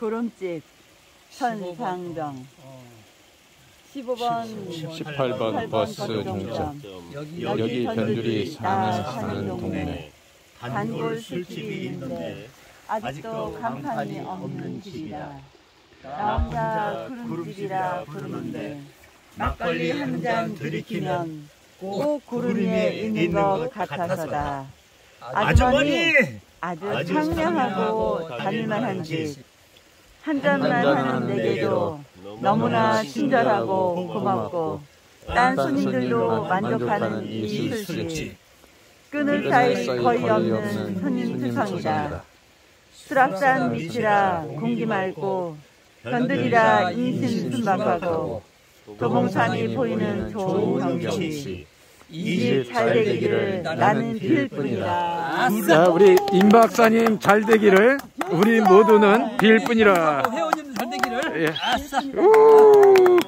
구름집 선상정. 15번 18번 버스 종점. 여기 여기 변두리 사는 사는 동네. 단골 술집이 있는데 아직도 간판이 없는 집이라. 나 혼자 구름집이라 부르는데 막걸리 한 잔 들이키면 꼭 구름 위에 있는 것 같아서다. 아주머니! 아주 상냥하고 다닐만한 집 한 잔만 하는 내게도 너무나 친절하고 고맙고 딴 손님들도 만족하는 이 술집. 끊을 사이 거의 없는 손님 투성이다. 수락산 밑이라 공기 말고 변들이라 인심 순박하고 도봉산이 보이는 좋은 경치 이집잘 되기를 나는 빌 뿐이다. 자, 우리 임 박사님 잘 되기를 우리 모두는 빌 뿐이라. 회원님 잘 되기를 예. 아싸 우!